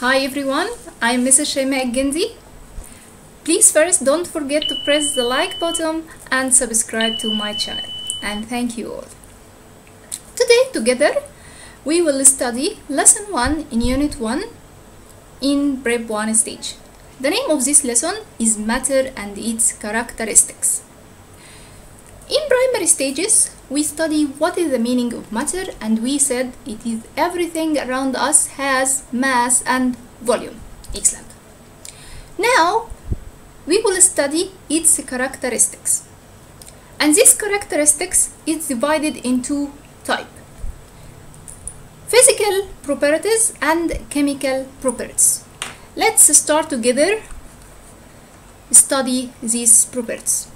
Hi everyone, I'm Mrs. Shema Gendi. Please first don't forget to press the like button and subscribe to my channel. And thank you all. Today together we will study lesson 1 in unit 1 in prep 1 stage. The name of this lesson is matter and its characteristics. In primary stages, we study what is the meaning of matter and we said it is everything around us has mass and volume. Excellent. Now, we will study its characteristics. And these characteristics is divided into type. Physical properties and chemical properties. Let's start together study these properties.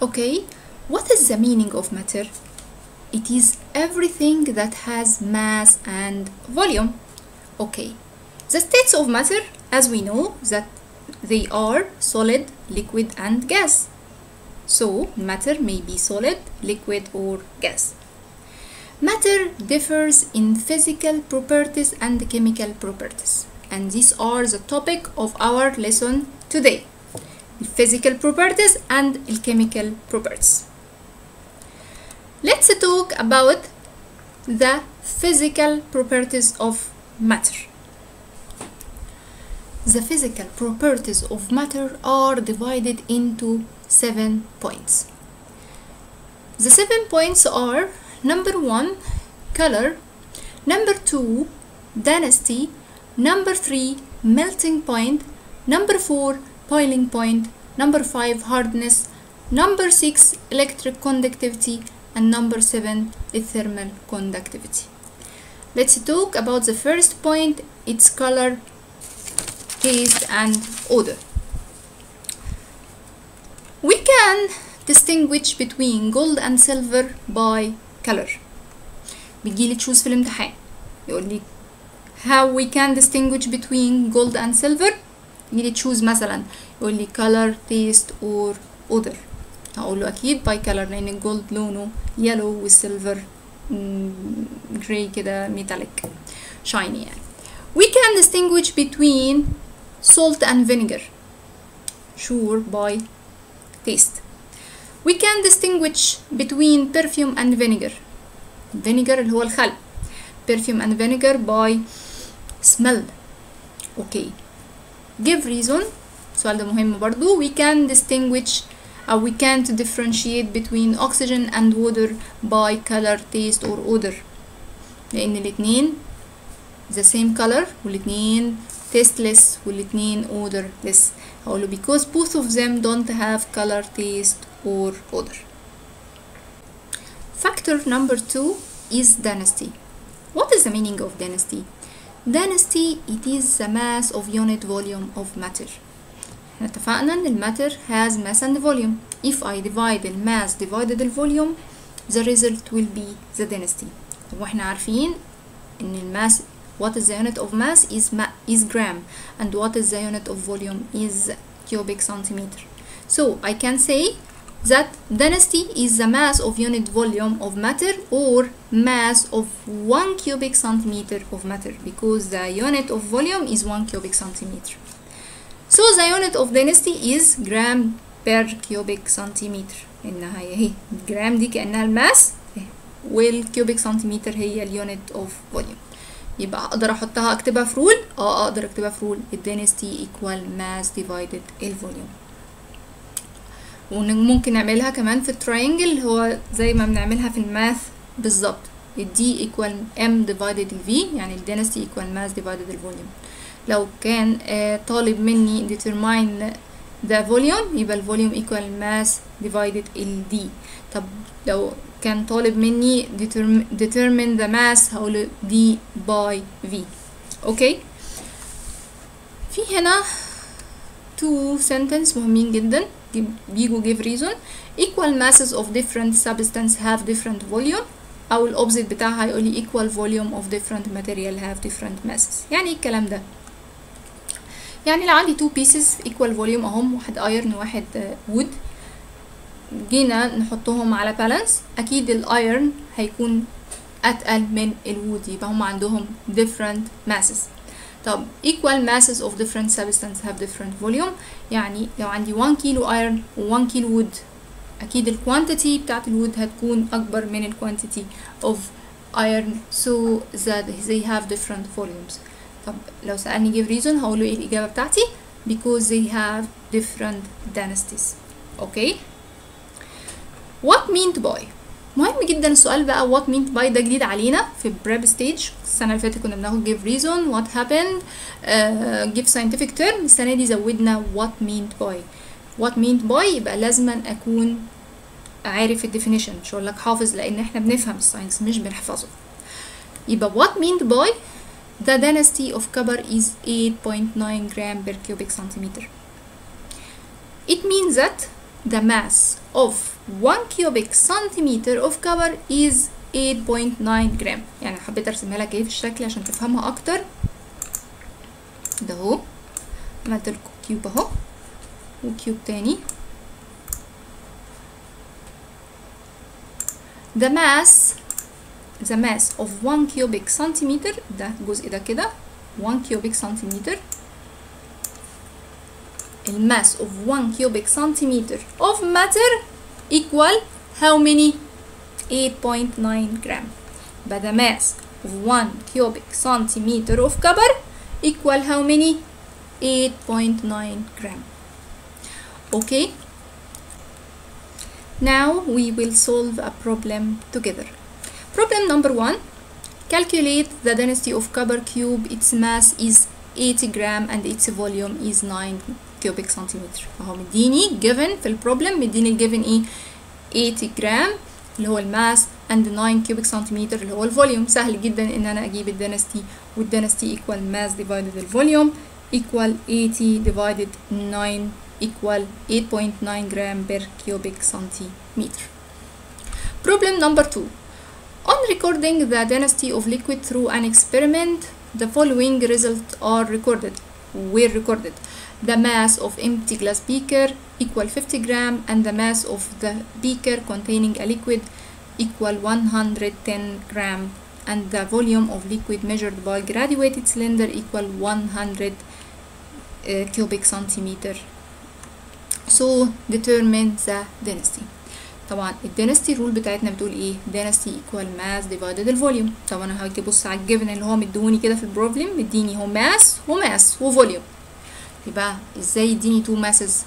Okay, what is the meaning of matter? It is everything that has mass and volume. Okay, the states of matter, as we know, that they are solid, liquid, and gas. So, matter may be solid, liquid, or gas. Matter differs in physical properties and chemical properties, and these are the topic of our lesson today physical properties and chemical properties. Let's talk about the physical properties of matter. The physical properties of matter are divided into seven points. The seven points are number one, color, number two, density, number three, melting point, number four, boiling point, number 5 hardness, number 6 electric conductivity, and number 7 thermal conductivity. Let's talk about the first point, its color, taste, and odor. We can distinguish between gold and silver by color. بيجيلي تشوز في الامتحان يقول لي how we can distinguish between gold and silver يجي تشوز مثلا يقول لي color taste or odor هقول أكيد باي color لأن الجولد لونه يلو والسيلفر جراي كده ميتاليك شايني يعني we can distinguish between salt and vinegar sure by taste we can distinguish between perfume and vinegar vinegar اللي هو الخل perfume and vinegar by smell okay give reason السؤال ده مهم برضو we can distinguish أو we can't differentiate between oxygen and water by color taste or odor لأن الاتنين the same color والاتنين tasteless والاتنين odorless هقوله because both of them don't have color taste or odor factor number two is density what is the meaning of density density it is the mass of unit volume of matter احنا اتفقنا ان الماتر has mass and volume if I divide the mass divided the volume the result will be the density واحنا عارفين ان الماس what is the unit of mass is ma is gram and what is the unit of volume is cubic centimeter so I can say that density is the mass of unit volume of matter or mass of 1 cubic centimeter of matter because the unit of volume is 1 cubic centimeter So the unit of density is gram per cubic centimeter. انها هي هي جرام دي كأنها ال mass وال cubic centimeter هي ال unit of volume يبقى أقدر أحطها أكتبها في rule آه أقدر أكتبها في rule ال density equal mass divided ال volume وممكن نعملها كمان في ال triangle هو زي ما بنعملها في ال math بالظبط. ال d equal m divided ال v يعني ال density equal mass divided ال volume لو كان آه طالب مني determine the volume يبقى ال volume equal mass divided ال d طب لو كان طالب مني determine the mass هقول d by v okay في هنا two sentence مهمين جدا بيجوا give reason equal masses of different substance have different volume أو ال opposite بتاعها هيقول لي equal volume of different material have different masses يعني إيه الكلام ده يعني لو عندي two pieces equal volume أهم واحد iron وواحد wood. جينا نحطهم على balance أكيد ال iron هيكون أتقل من ال wood يبقى هم عندهم different masses. طب equal masses of different substance have different volume. يعني لو عندي 1 كيلو ايرون و1 كيلو وود أكيد الكوانتيتي بتاعت الوود هتكون أكبر من الكوانتيتي of iron. So that they have different volumes. طب لو سألني give reason هقول له إيه الإجابة بتاعتي؟ Because they have different densities okay. What meant by مهم جدا السؤال بقى what meant by ده جديد علينا في prep stage. السنة اللي فاتت كنا بناخد give reason what happened. Uh, give scientific term. السنة دي زودنا what meant by what meant by يبقى لازما أكون عارف ال definition مش هقول لك حافظ لأن إحنا بنفهم ال science مش بنحفظه. يبقى what meant by the density of copper is 8.9 gram per cubic centimeter it means that the mass of 1 cubic centimeter of copper is 8.9 جرام يعني حبيت ارسمها لك ايه في الشكل عشان تفهمها اكتر ده اهو عملت لكم كيوب اهو وكيوب تاني the mass the mass of 1 cubic centimeter ده الجزء ده كده 1 cubic centimeter الماس of 1 cubic centimeter of matter equal how many 8.9 gram but the mass of 1 cubic centimeter of copper equal how many 8.9 gram okay now we will solve a problem together problem number one calculate the density of copper cube its mass is 80 gram and its volume is 9 cubic centimeter اهو مديني given في البروبلم مديني الجيفن ايه 80 جرام اللي هو الماس and 9 cubic centimeter اللي هو الفوليوم سهل جدا ان انا اجيب الدنستي والدنستي equal mass divided الفوليوم equal 80 divided 9 equal 8.9 gram per cubic centimeter problem number 2 on recording the density of liquid through an experiment the following results are recorded. Were recorded. The mass of empty glass beaker equal 50 gram and the mass of the beaker containing a liquid equal 110 gram and the volume of liquid measured by graduated cylinder equal 100 uh, cubic centimeter. So determine the density طبعا ال density rule بتاعتنا بتقول إيه؟ density equal mass divided ال volume طب أنا هاجي أبص على ال given اللي هو مديني كده في ال problem مديني هو mass و mass و volume يبقى إزاي يديني two masses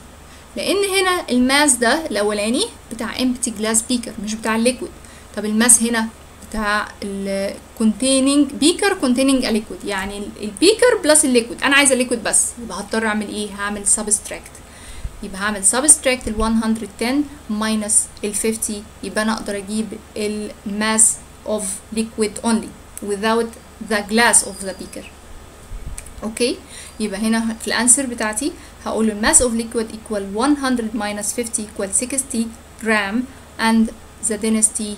لأن هنا ال mass ده الأولاني بتاع empty glass beaker مش بتاع ال liquid طب ال mass هنا بتاع ال containing beaker containing a liquid. يعني ال beaker plus ال liquid أنا عايزة ال liquid بس. يبقى هضطر أعمل إيه؟ هعمل subtract. يبقى هعمل subtract ال 110 minus ال 50 يبقى انا اقدر اجيب ال mass of liquid only without the glass of the beaker اوكي يبقى هنا في الانسر بتاعتي هقول ال mass of liquid equal 100 minus 50 equal 60 gram and the density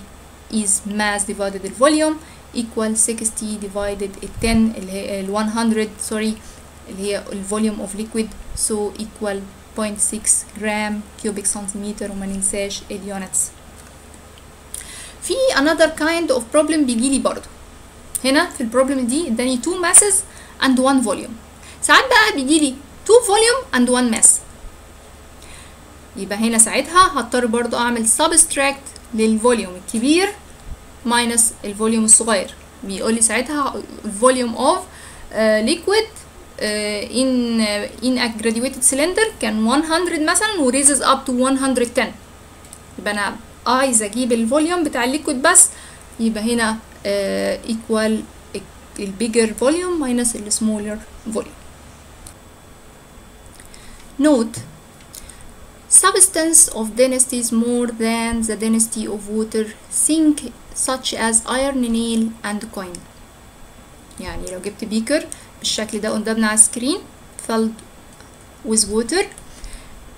is mass divided the volume equal 60 divided ال 10 اللي هي ال 100 sorry اللي هي الفوليوم of liquid so equal 0.6 gram cubic centimeter وما ننساش ال units في another kind of problem بيجيلي برضو هنا في ال problem دي اداني 2 masses and 1 volume. ساعات بقى بيجيلي 2 volume and 1 mass. يبقى هنا ساعتها هضطر برضو أعمل subtract لل volume الكبير minus ال volume الصغير. بيقول لي ساعتها الفوليوم of uh, liquid in uh, in a graduated cylinder كان 100 مثلا و raises up to 110 يبقى انا عايزه اجيب الفوليوم بتاع الليكويد بس يبقى هنا uh, equal البيجر فوليوم minus السمولر فوليوم note substance of densities more than the density of water sink such as iron nail and coin يعني لو جبت بيكر بالشكل ده قدامنا على ال screen filled with water.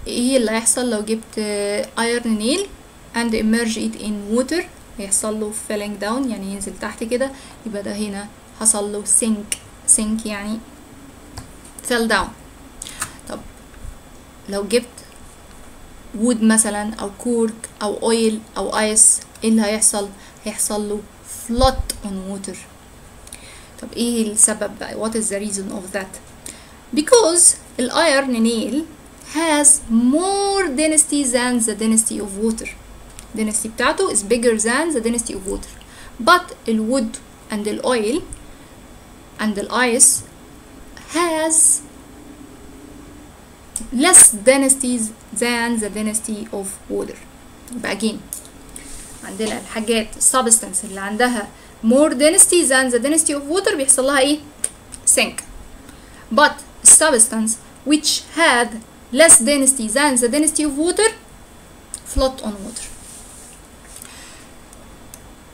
إيه اللي هيحصل لو جبت iron nail and immerse it in water هيحصل له falling down يعني ينزل تحت كده. يبقى ده هنا حصل له sink. sink يعني fell down. طب لو جبت وود مثلا أو كورك أو اويل أو ايس إيه اللي هيحصل؟ هيحصل له float on water. طب ايه السبب بقى what is the reason of that because الايرن nail has more density than the density of water density بتاعته is bigger than the density of water but the wood and the oil and the ice has less densities than the density of water يبقى again عندنا الحاجات substance اللي عندها more density than the density of water بيحصل لها ايه sink but substance which had less density than the density of water float on water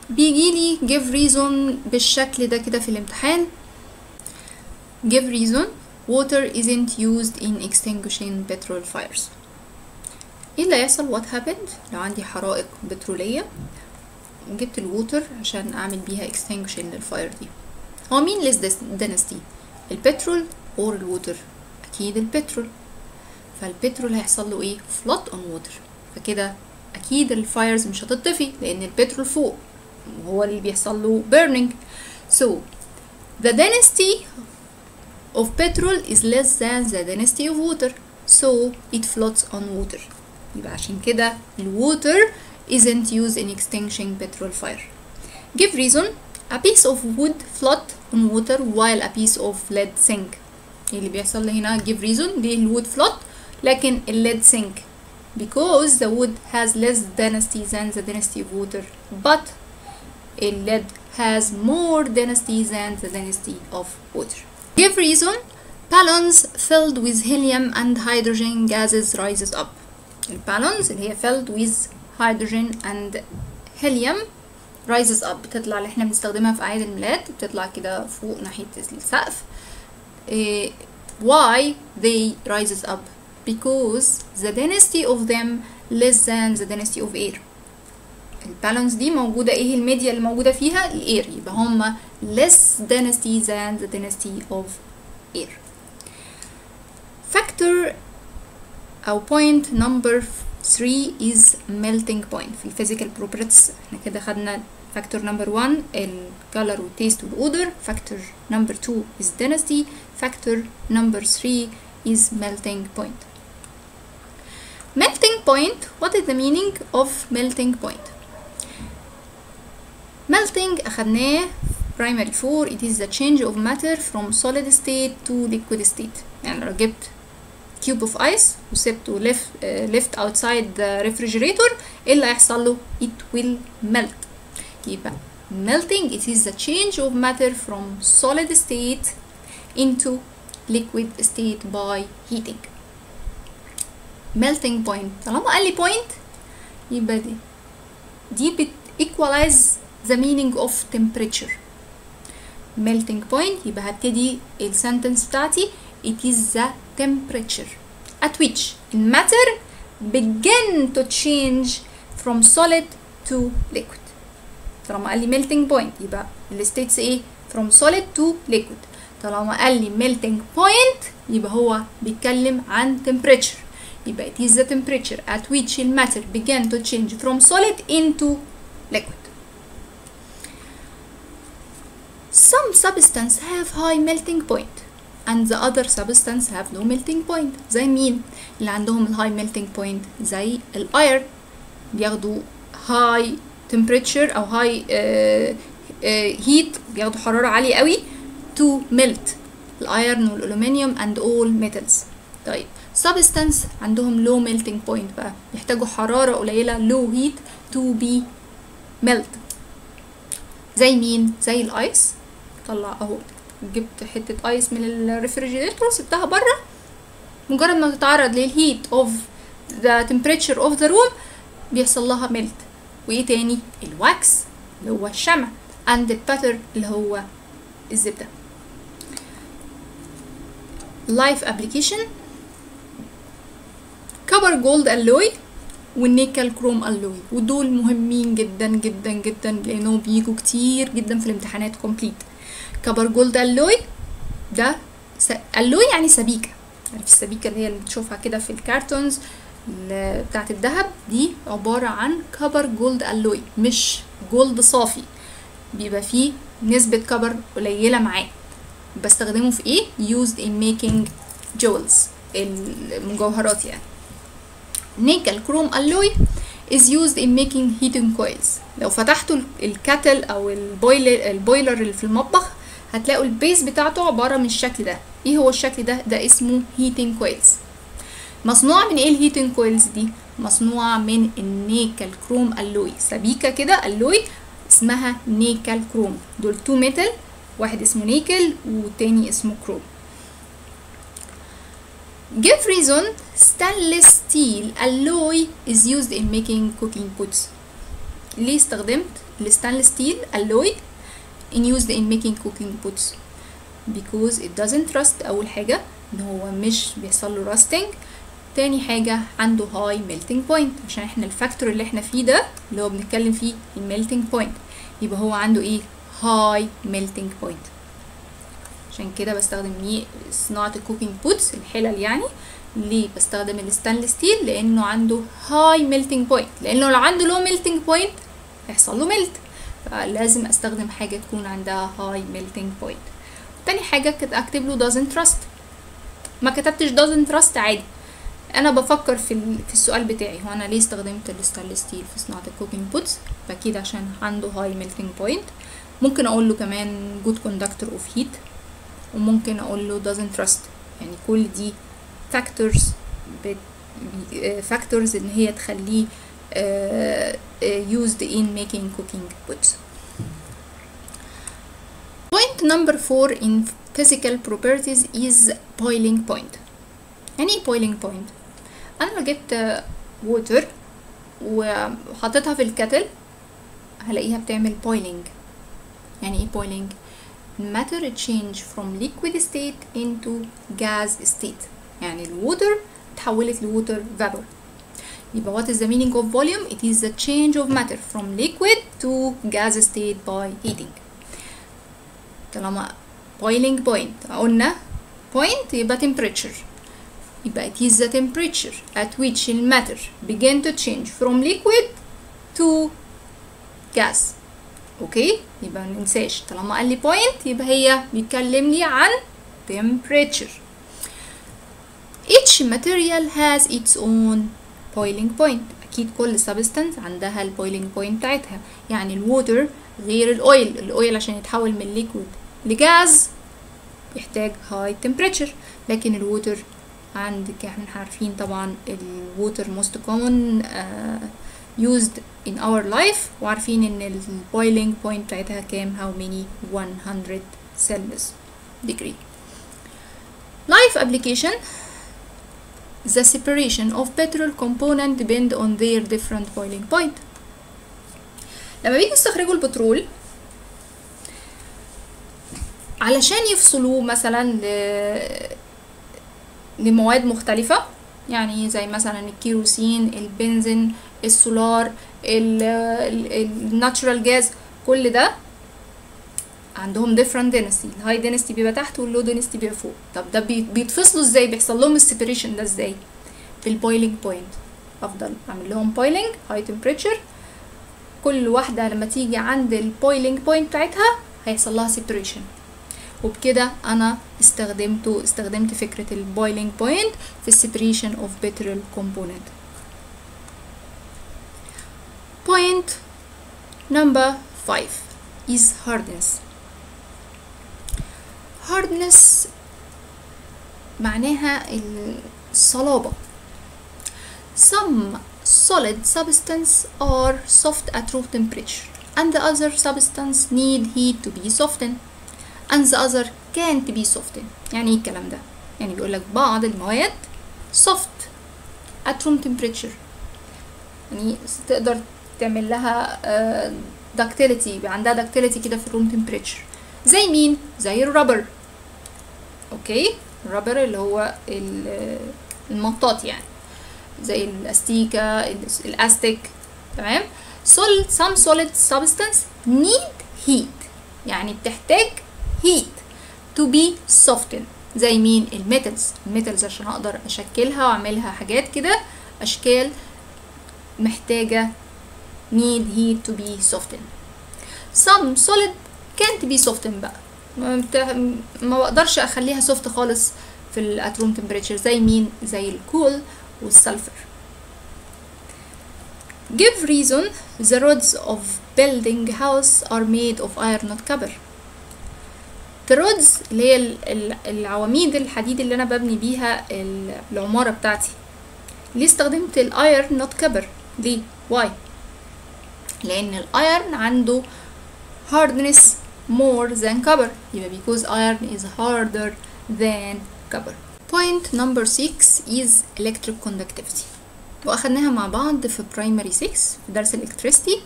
بيجي لي give reason بالشكل ده كده في الامتحان give reason water isn't used in extinguishing petrol fires ايه اللي هيحصل what happened لو عندي حرائق بترولية جبت ال water عشان أعمل بيها extinguishing لل fire دي. هو مين less density البترول or ال water؟ أكيد البترول. فالبترول هيحصل له إيه؟ float on water. فكده أكيد ال fires مش هتطفي لأن البترول فوق. وهو اللي بيحصل له burning. So the density of petrol is less than the density of water. So it floats on water. يبقى عشان كده الwater isn't used in extinguishing petrol fire give reason a piece of wood float on water while a piece of lead sink اللي بيحصل لي هنا give reason ليه الwood float لكن الليد sink because the wood has less density than the density of water but a lead has more density than the density of water give reason balloons filled with helium and hydrogen gases rises up البالونز اللي هي filled with hydrogen and helium rises up بتطلع اللي احنا بنستخدمها في أعياد الميلاد بتطلع كده فوق ناحية السقف إيه why they rises up because the density of them less than the density of air البالانس دي موجودة ايه الميديا اللي موجودة فيها الاير يبقى هما less density than the density of air factor أو point number 3 is melting point في physical properties احنا كده خدنا factor number 1 ال color وال taste وال odor factor number 2 is density factor number 3 is melting point melting point what is the meaning of melting point melting أخدناه primary 4 it is the change of matter from solid state to liquid state يعني لو جبت cube of ice وسبته left, uh, left outside the refrigerator ايه اللي هيحصل له it will melt يبقى melting it is the change of matter from solid state into liquid state by heating melting point طالما قال لي point يبقى دي دي بت equalize the meaning of temperature melting point يبقى هبتدي السنتنس بتاعتي it is the temperature at which matter begin to change from solid to liquid طالما قال لي melting point يبقى الستيتس إيه from solid to liquid طالما قال لي melting point يبقى هو بيتكلم عن temperature يبقى it is the temperature at which matter began to change from solid into liquid some substance have high melting point and another substance have no melting point زي مين اللي عندهم ال high melting point زي ال iron بياخدوا high temperature أو uh, uh, heat بياخدوا حرارة عالية قوي to melt ال iron والالومنيوم and all metals طيب substance عندهم low melting point بقى يحتاجوا حرارة قليلة low heat to be melt زي مين زي ال ice طلع اهو جبت حتة ice من ال refrigerator سبتها بره مجرد ما تتعرض لل heat of the temperature of the room بيحصل لها melt وإيه تاني؟ ال wax اللي هو الشمع and الباتر اللي هو الزبدة. Life application copper gold alloy وال nickel chrome alloy ودول مهمين جدا جدا جدا لأنهم بيجوا كتير جدا في الامتحانات complete copper gold alloy ده س... alloy يعني سبيكة. عارف السبيكة اللي هي اللي بتشوفها كده في ال cartoons بتاعت الذهب دي عبارة عن copper gold alloy مش جولد صافي. بيبقى فيه نسبة copper قليلة معاه. بستخدمه في إيه؟ used in making jewels المجوهرات يعني. nickel chrome alloy is used in making heating coils. لو فتحتوا ال kettle أو ال boiler ال boiler اللي في المطبخ هتلاقوا ال base بتاعته عبارة من الشكل ده. إيه هو الشكل ده؟ ده اسمه heating coils. مصنوعة من إيه ال heating coils دي؟ مصنوعة من ال nickel chrome alloy سبيكة كده alloy اسمها nickel chrome دول two metal واحد اسمه نيكل والتاني اسمه chrome give reason stainless steel alloy is used in making cooking pots ليه استخدمت ال stainless steel alloy is used in making cooking pots because it doesn't rust. أول حاجة إن هو مش بيحصل له rusting. تاني حاجة عنده high melting point عشان إحنا ال factor اللي إحنا فيه ده اللي هو بنتكلم فيه ال melting point يبقى هو عنده إيه؟ high melting point عشان كده بستخدم في صناعة ال cooking pots الحلل يعني. ليه بستخدم ال stainless steel لأنه عنده high melting point لأنه لو عنده low melting point هيحصل له melt فلازم أستخدم حاجة تكون عندها high melting point تاني حاجة اكتب له doesn't rust. ما كتبتش doesn't rust عادي. أنا بفكر في في السؤال بتاعي هو أنا ليه استخدمت ال stainless steel في صناعة ال cooking pots فأكيد عشان عنده high melting point ممكن أقول له كمان good conductor of heat وممكن أقول له doesn't rust. يعني كل دي factors factors إن هي تخليه used in making cooking pots point number four in physical properties is boiling point يعني ايه boiling point انا لو جبت ووتر وحطيتها في الكتل هلاقيها بتعمل boiling يعني ايه boiling matter change from liquid state into gas state يعني الووتر اتحولت لووتر vapor يبقى what is the meaning of volume it is the change of matter from liquid to gas state by heating طالما boiling point قلنا point يبقى temperature يبقى it is the temperature at which the matter begin to change from liquid to gas اوكي يبقى مننساش طالما قال لي point يبقى هي بيتكلم لي عن temperature each material has its own boiling point. أكيد كل substance عندها البويلينج بوينت بتاعتها. يعني ال water غير ال oil ال oil عشان يتحول من liquid ل gas يحتاج high temperature. لكن ال water عندك إحنا عارفين طبعا ال water most common uh, used in our life. وعارفين إن ال boiling point بتاعتها كام؟ how many? 100 celsius degree. Life application. The separation of petrol component depend on their different boiling point لما بيجي يستخرجوا البترول علشان يفصلوه مثلا. لمواد مختلفة يعني زي مثلا الكيروسين البنزين السولار ال natural gas كل ده عندهم different density ال high density بيبقى تحت وال low density بيبقى فوق. طب ده بيتفصلوا إزاي؟ بيحصل لهم ال separation ده إزاي؟ بال boiling point أفضل أعمل لهم boiling high temperature. كل واحدة لما تيجي عند ال boiling point بتاعتها هيحصل لها separation. وبكده أنا استخدمته استخدمت فكرة ال boiling point في ال separation of petrol component point number 5 is hardness. Hardness معناها الصلابة some solid substance are soft at room temperature and the other substance need heat to be softened and the other can't be softened يعني إيه الكلام ده يعني بيقول لك بعض المواد soft at room temperature يعني تقدر تعمل لها ductility عندها ductility كده في الروم temperature زي مين؟ زي ال rubber. okay؟ ال rubber اللي هو المطاط يعني. زي الأستيكة الأستيك. تمام؟ Solid some solid substance need heat. يعني بتحتاج heat to be softened. زي مين؟ ال metals. ال metals عشان أقدر أشكلها وأعملها حاجات كده. أشكال محتاجة need heat to be softened. Some solid can't be softened بقى. ما, بقدرش أخليها soft خالص في ال at room temperature. زي مين؟ زي الكول والسلفر give reason the rods of building house are made of iron not copper. The rods اللي هي ال- ال- العواميد الحديد اللي أنا ببني بيها ال- العمارة بتاعتي ليه استخدمت الايرن نوت كبر ليه؟ واي لأن الايرن عنده hardness more than copper يبقى because iron is harder than copper point number 6 is electric conductivity واخدناها مع بعض في primary 6 في درس electricity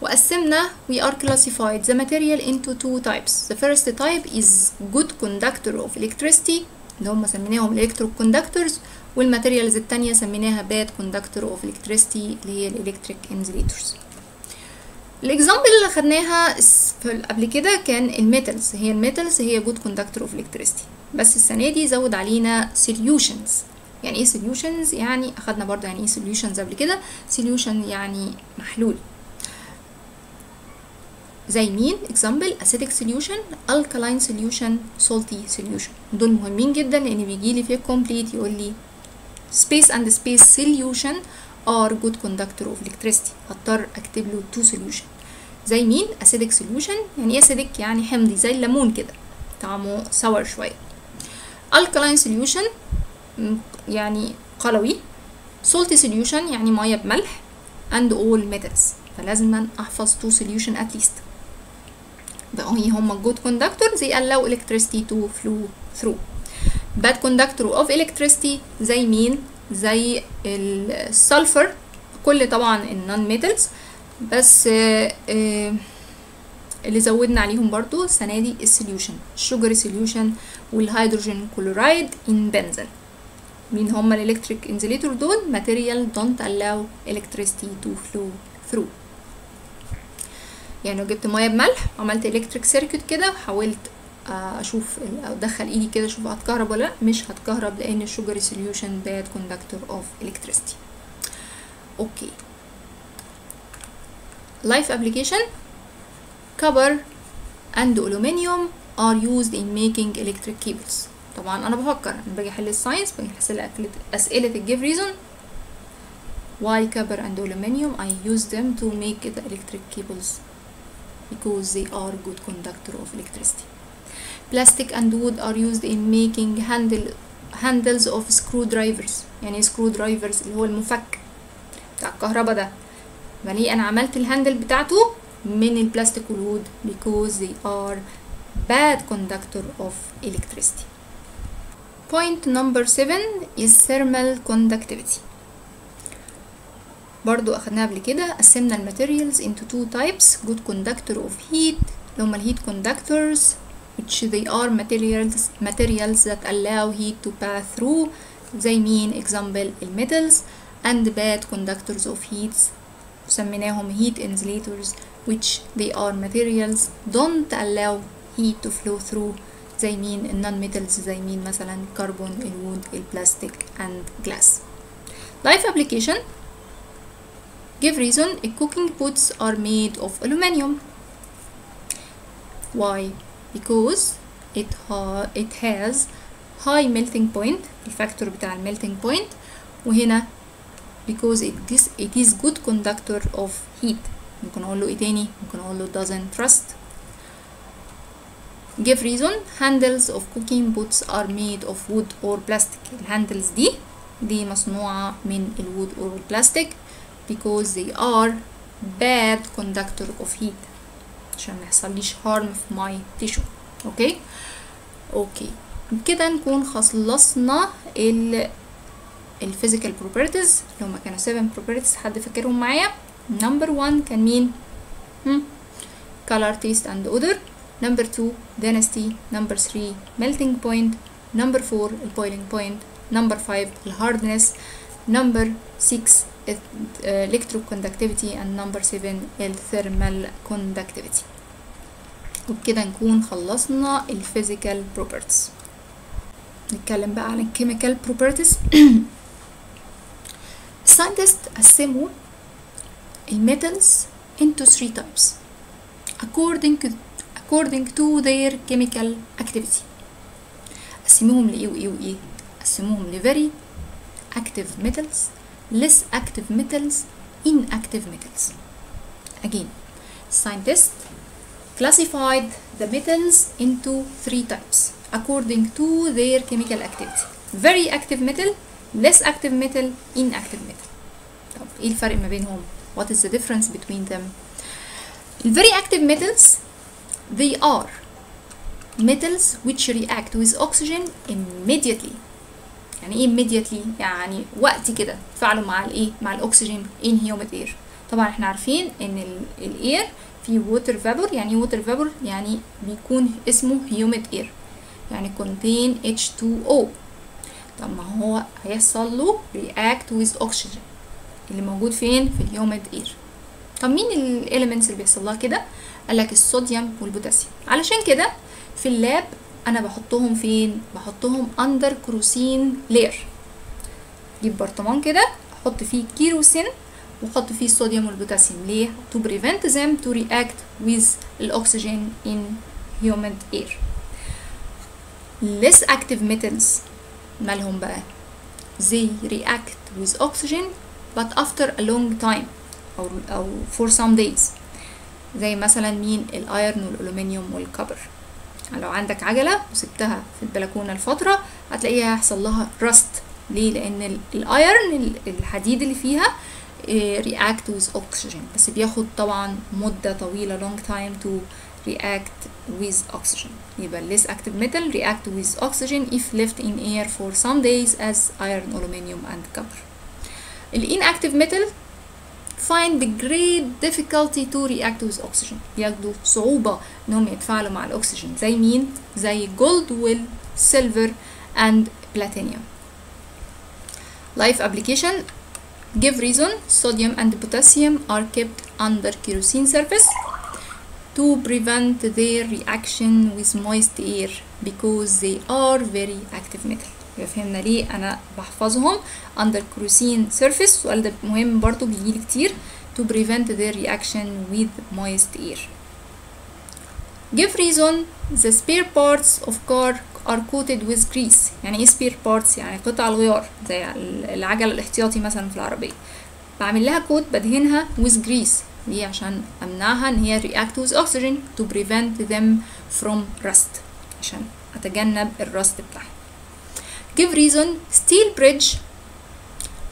وقسمنا we are classified the material into two types the first type is good conductor of electricity اللي هم سميناهم electric conductors والماتيريالز التانية سميناها bad conductor of electricity اللي هي الالكتريك insulators ال example اللي خدناها قبل كده كان ال metals. هي ال metals هي good conductor of electricity بس السنة دي زود علينا solutions يعني إيه solutions يعني أخدنا برضه يعني إيه solutions قبل كده؟ solution يعني محلول. زي مين؟ Example acidic solution alkaline solution salty solution. دول مهمين جدا لأن بيجي لي في complete يقول لي space and space solution are good conductor of electricity. هضطر أكتب له two solution. زي مين؟ acidic solution يعني إيه acidic يعني حمضي زي الليمون كده. طعمه سور شوية. alkaline solution يعني قلوي. salty solution يعني مية بملح. and all metals فلازم أحفظ two solution at least بقى إيه هما good conductor they allow electricity to flow through bad conductor of electricity زي مين؟ زي ال sulfur كل طبعا ال non-metals آه بس آه، آه، اللي زودنا عليهم برضو السنة دي ال solution ال sugar solution وال hydrogen chloride in benzene مين هما ال electric insulator دول؟ material don't allow electricity to flow through. يعني لو جبت مية بملح وعملت electric circuit كده وحاولت آه، أشوف أدخل إيدي كده أشوف هتكهرب ولا لأ مش هتكهرب لأن ال sugar solution bad conductor of electricity okay. لايف ابليكيشن copper and aluminium are used in making electric cables طبعا انا بفكر انا باجي احل الساينس باجي احل أسئلة- اسئله الجيف ريزون why copper and aluminium I use them to make the electric cables because they are good conductor of electricity plastic and wood are used in making handle handles of screwdrivers يعني screwdrivers اللي هو المفك بتاع الكهرباء ده فليه أنا عملت الهاندل بتاعته من البلاستيك والوود because they are bad conductor of electricity point number 7 is thermal conductivity برضو أخدناها قبل كده قسمنا الماتيريالز into two types good conductor of heat اللي هما الهيت conductors which they are materials materials that allow heat to pass through زي مين example الميتالز and bad conductors of heats سميناهم heat insulators which they are materials don't allow heat to flow through زي مين النون ميتالز زي مين مثلا كربون الوود البلاستيك and glass life application give reason cooking pots are made of aluminum why because it ha it has high melting point الفاكتور بتاع melting point وهنا because it is it is good conductor of heat ممكن اقول له ايه تاني ممكن اقول له doesn't rust give reason handles of cooking pots are made of wood or plastic الهاندلز دي دي مصنوعة من الوود or البلاستيك because they are bad conductor of heat عشان ما يحصليش harm في my tissue اوكي اوكي كده نكون خلصنا ال ال physical properties اللي هما كانوا 7 properties حد فاكرهم معايا number 1 كان مين هم color taste and odor number 2 density number 3 melting point number 4 boiling point number 5 hardness number 6 electroconductivity and number 7 thermal conductivity وبكده نكون خلصنا ال physical properties نتكلم بقى عن الكيميكال بروبرتيز الساينتست قسموا الميتالز into three types according to, according to their chemical activity قسموهم لإيه وإيه وإيه قسموهم ل very active metals less active metals inactive metals again scientists classified the metals into three types according to their chemical activity very active metal less active metal inactive metal طب إيه الفرق ما بينهم what is the difference between them the very active metals they are metals which react with oxygen immediately يعني إيه immediately يعني وقت كده تفاعلوا مع الايه مع الاكسجين in humid air طبعا إحنا عارفين ان ال air فيه water vapor يعني إيه water vapor يعني بيكون اسمه humid air يعني contain H2O طب ما هو هيحصل له react with oxygen. اللي موجود فين؟ في ال humid air طب مين ال elements اللي بيحصل لها كده؟ قال لك الصوديوم والبوتاسيوم. علشان كده في ال lab أنا بحطهم فين؟ بحطهم under kerosene layer جيب برطمان كده أحط فيه كيروسين وأحط فيه الصوديوم والبوتاسيوم. ليه؟ to prevent them to react with الاكسجين in humid air. Less active metals مالهم بقى. They react with oxygen but after a long time أو, أو for some days. زي مثلا مين؟ ال iron وال aluminium وال copper. لو عندك عجلة وسبتها في البلكونة لفترة هتلاقيها هيحصل لها رست ليه؟ لأن الأيرن الحديد اللي فيها react with oxygen. بس بياخد طبعا مدة طويلة long time to react with oxygen يبقى less active metal react with oxygen if left in air for some days as iron, aluminium and copper. ال inactive metal find the great difficulty to react with oxygen بياخدوا صعوبة انهم يتفاعلوا مع الاكسجين زي مين؟ زي gold والسيلفر and platinum. Life application give reason sodium and potassium are kept under kerosene surface to prevent their reaction with moist air because they are very active metal فهمنا ليه انا بحفظهم under kerosene surface السؤال ده مهم برضو بيجيلي كتير to prevent their reaction with moist air give reason the spare parts of car are coated with grease يعني ايه spare parts يعني قطع الغيار زي العجل الاحتياطي مثلا في العربية بعمل لها كوت بدهنها with grease ليه عشان أمنعها إن هي react with oxygen to prevent them from rust عشان أتجنب الرست بتاعها. Give reason steel bridge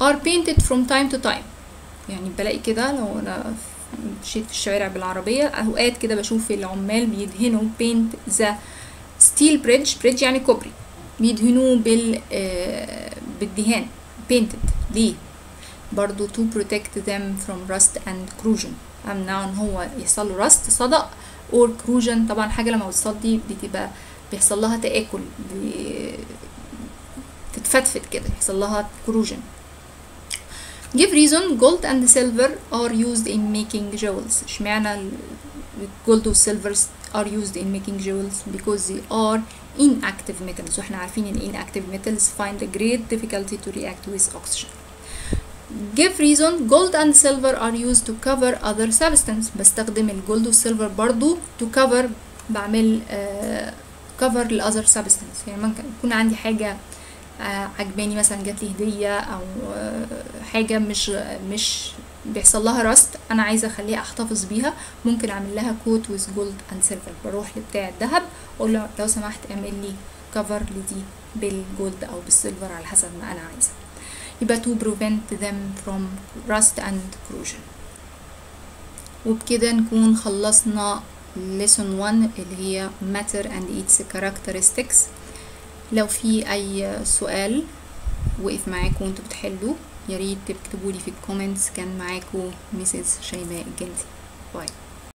are painted from time to time. يعني بلاقي كده لو أنا مشيت في الشوارع بالعربية أوقات كده بشوف العمال بيدهنوا paint the steel bridge bridge يعني كوبري بيدهنوه بال آه بالدهان painted ليه؟ برضو to protect them from rust and corrosion امنعه ان هو يحصل له rust صدأ or corrosion طبعا حاجة لما بتصدي بتبقى بيحصل لها تآكل تتفتفت كده يحصل لها corrosion give reason gold and silver are used in making jewels اشمعنى الجولد والسيلفر are used in making jewels because they are inactive metals وإحنا عارفين ان inactive metals find a great difficulty to react with oxygen give reason gold and silver are used to cover other substance. بستخدم الجولد والسيلفر برضو to cover بعمل uh, cover ل other يعني ممكن يكون عندي حاجة uh, عجباني مثلا جات لي هدية أو uh, حاجة مش مش بيحصل لها rust أنا عايزة أخليها أحتفظ بيها ممكن أعمل لها coat with gold and silver بروح لبتاع الذهب أقول له لو سمحت اعمل لي cover لدي بال gold أو بال silver على حسب ما أنا عايزة. يبقى to prevent them from rust and corrosion. وبكده نكون خلصنا lesson 1 اللي هي matter and its characteristics. لو في أي سؤال وقف معاكم وانتوا بتحلوا يا ريت تكتبوا لي في ال comments كان معاكم Mrs. شيماء الجندي bye